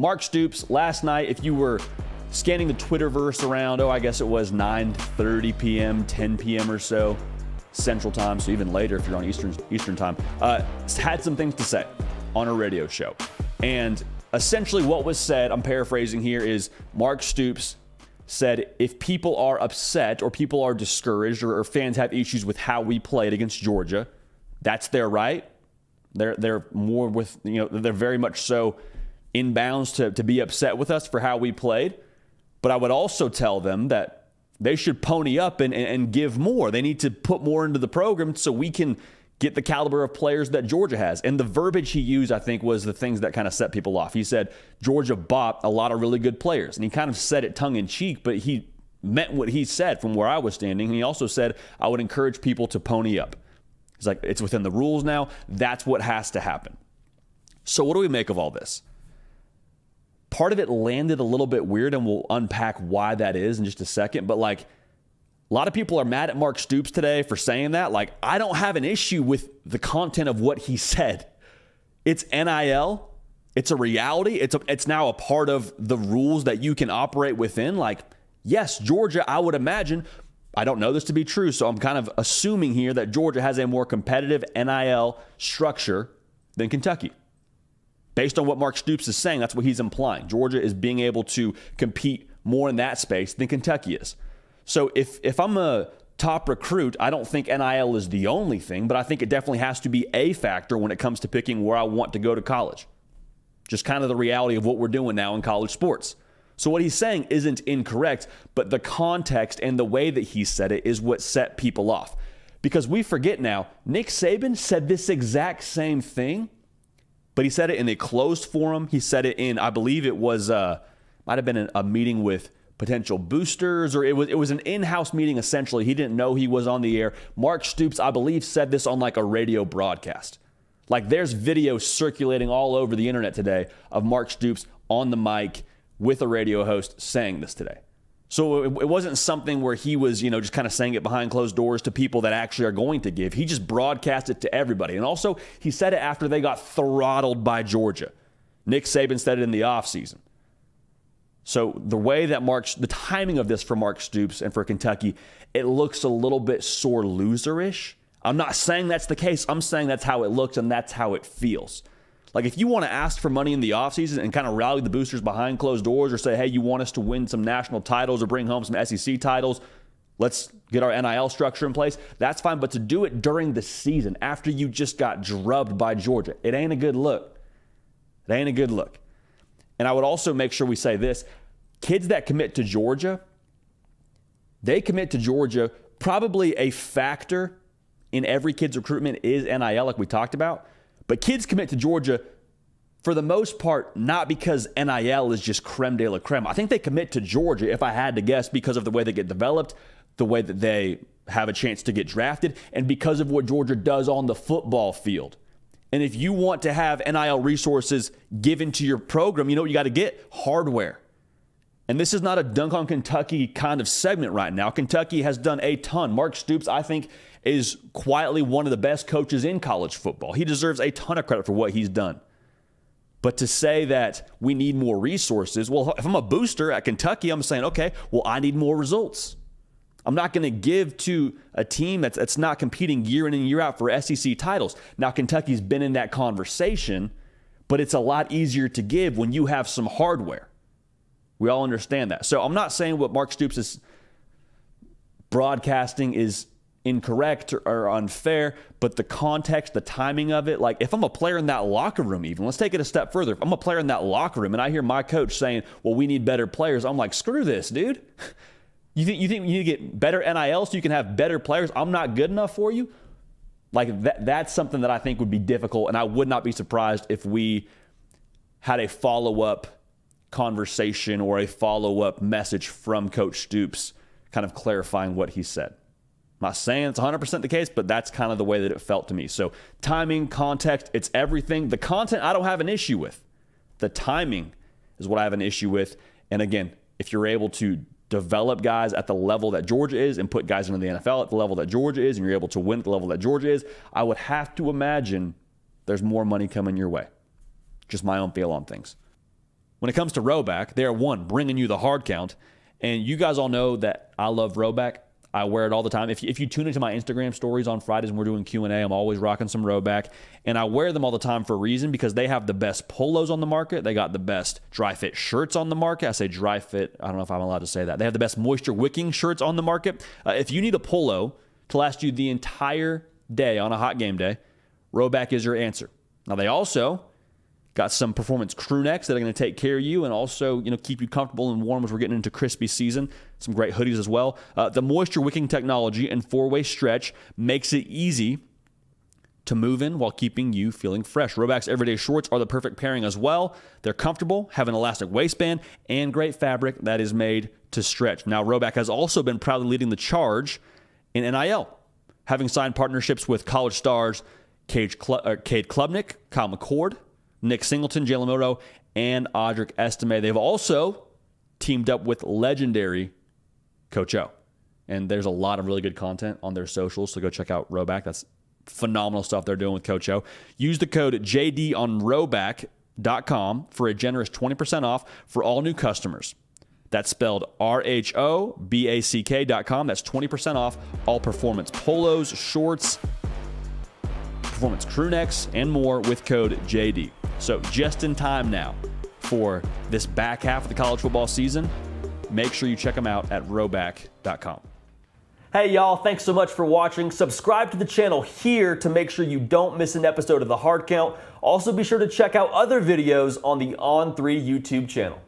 Mark Stoops, last night, if you were scanning the Twitterverse around, oh, I guess it was 9:30 p.m., 10 p.m. or so, Central Time, so even later if you're on Eastern Eastern Time, uh, had some things to say on a radio show. And essentially, what was said, I'm paraphrasing here, is Mark Stoops said if people are upset or people are discouraged or, or fans have issues with how we played against Georgia, that's their right. They're they're more with you know they're very much so in bounds to, to be upset with us for how we played. But I would also tell them that they should pony up and, and, and give more. They need to put more into the program so we can get the caliber of players that Georgia has. And the verbiage he used, I think, was the things that kind of set people off. He said Georgia bought a lot of really good players. And he kind of said it tongue in cheek, but he meant what he said from where I was standing. And he also said, I would encourage people to pony up. He's like, it's within the rules now. That's what has to happen. So, what do we make of all this? Part of it landed a little bit weird, and we'll unpack why that is in just a second. But, like, a lot of people are mad at Mark Stoops today for saying that. Like, I don't have an issue with the content of what he said. It's NIL. It's a reality. It's a, it's now a part of the rules that you can operate within. Like, yes, Georgia, I would imagine. I don't know this to be true, so I'm kind of assuming here that Georgia has a more competitive NIL structure than Kentucky. Based on what Mark Stoops is saying, that's what he's implying. Georgia is being able to compete more in that space than Kentucky is. So if if I'm a top recruit, I don't think NIL is the only thing, but I think it definitely has to be a factor when it comes to picking where I want to go to college. Just kind of the reality of what we're doing now in college sports. So what he's saying isn't incorrect, but the context and the way that he said it is what set people off. Because we forget now, Nick Saban said this exact same thing, but he said it in a closed forum. He said it in, I believe it was, uh, might have been a meeting with potential boosters, or it was it was an in-house meeting essentially. He didn't know he was on the air. Mark Stoops, I believe, said this on like a radio broadcast. Like there's video circulating all over the internet today of Mark Stoops on the mic with a radio host saying this today. So it, it wasn't something where he was, you know, just kind of saying it behind closed doors to people that actually are going to give. He just broadcast it to everybody. And also, he said it after they got throttled by Georgia. Nick Saban said it in the offseason. So the way that Mark, the timing of this for Mark Stoops and for Kentucky, it looks a little bit sore loserish. I'm not saying that's the case. I'm saying that's how it looks and that's how it feels. Like if you want to ask for money in the offseason and kind of rally the boosters behind closed doors or say, hey, you want us to win some national titles or bring home some SEC titles, let's get our NIL structure in place. That's fine. But to do it during the season after you just got drubbed by Georgia, it ain't a good look. It ain't a good look. And I would also make sure we say this kids that commit to Georgia, they commit to Georgia. Probably a factor in every kid's recruitment is NIL, like we talked about. But kids commit to Georgia for the most part, not because NIL is just creme de la creme. I think they commit to Georgia, if I had to guess, because of the way they get developed, the way that they have a chance to get drafted, and because of what Georgia does on the football field. And if you want to have NIL resources given to your program, you know what you got to get? Hardware. And this is not a dunk on Kentucky kind of segment right now. Kentucky has done a ton. Mark Stoops, I think, is quietly one of the best coaches in college football. He deserves a ton of credit for what he's done. But to say that we need more resources, well, if I'm a booster at Kentucky, I'm saying, okay, well, I need more results. I'm not going to give to a team that's, that's not competing year in and year out for SEC titles. Now, Kentucky's been in that conversation, but it's a lot easier to give when you have some hardware. We all understand that. So I'm not saying what Mark Stoops is broadcasting is incorrect or, unfair, but the context, the timing of it, like if I'm a player in that locker room, even let's take it a step further. If I'm a player in that locker room and I hear my coach saying, well, we need better players, I'm like, screw this, dude. You think you think you need to get better NIL so you can have better players? I'm not good enough for you. Like that that's something that I think would be difficult and I would not be surprised if we had a follow-up conversation or a follow-up message from coach Stoops kind of clarifying what he said. I'm not saying it's 100% the case, but that's kind of the way that it felt to me. So, timing, context, it's everything. The content I don't have an issue with. The timing is what I have an issue with. And again, if you're able to develop guys at the level that Georgia is and put guys into the NFL at the level that Georgia is, and you're able to win at the level that Georgia is, I would have to imagine there's more money coming your way. Just my own feel on things. When it comes to Rhoback, they are one bringing you the hard count, and you guys all know that I love Rhoback. I wear it all the time. If, if you tune into my Instagram stories on Fridays when we're doing Q&A, I'm always rocking some Rhoback. And I wear them all the time for a reason because they have the best polos on the market. They got the best dry fit shirts on the market. I say dry fit. I don't know if I'm allowed to say that. They have the best moisture wicking shirts on the market. Uh, if you need a polo to last you the entire day on a hot game day, Rhoback is your answer. Now, they also Got some performance crew necks that are going to take care of you and also, you know, keep you comfortable and warm as we're getting into crispy season. Some great hoodies as well. Uh, the moisture wicking technology and four-way stretch makes it easy to move in while keeping you feeling fresh. Rhoback's everyday shorts are the perfect pairing as well. They're comfortable, have an elastic waistband, and great fabric that is made to stretch. Now, Rhoback has also been proudly leading the charge in NIL, having signed partnerships with college stars Cade, Cl- uh, Cade Klubnik, Kyle McCord, Nick Singleton, Jalen Milroe, and Audric Estime. They've also teamed up with legendary Coach O. And there's a lot of really good content on their socials, so go check out Rhoback. That's phenomenal stuff they're doing with Coach O. Use the code JD on Rhoback.com for a generous 20% off for all new customers. That's spelled R H O B A C K.com. That's 20% off all performance polos, shorts, performance crew necks, and more with code JD. So, just in time now for this back half of the college football season, make sure you check them out at Rhoback.com. Hey, y'all, thanks so much for watching. Subscribe to the channel here to make sure you don't miss an episode of The Hard Count. Also, be sure to check out other videos on the On3 YouTube channel.